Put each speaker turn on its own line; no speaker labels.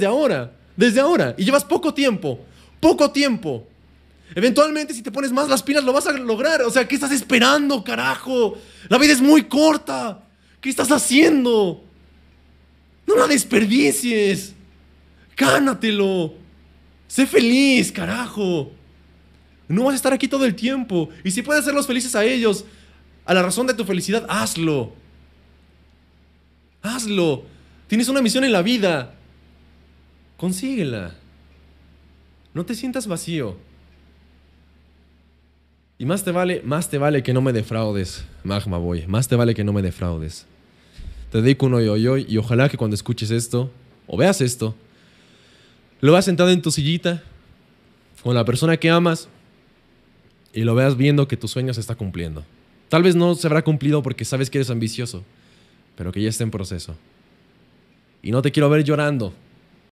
desde ahora, desde ahora, y llevas poco tiempo, poco tiempo. Eventualmente, si te pones más las pilas, lo vas a lograr. O sea, ¿qué estás esperando, carajo? La vida es muy corta. ¿Qué estás haciendo? No la desperdicies. Gánatelo. Sé feliz, carajo. No vas a estar aquí todo el tiempo. Y si puedes hacerlos felices a ellos, a la razón de tu felicidad, hazlo. Hazlo. Tienes una misión en la vida. Consíguela. No te sientas vacío. Y más te vale, más te vale que no me defraudes, Magma Boy. Más te vale que no me defraudes. Te dedico un hoy hoy hoy y ojalá que cuando escuches esto o veas esto, lo veas sentado en tu sillita con la persona que amas y lo veas viendo que tu sueño se está cumpliendo. Tal vez no se habrá cumplido porque sabes que eres ambicioso, pero que ya está en proceso. Y no te quiero ver llorando,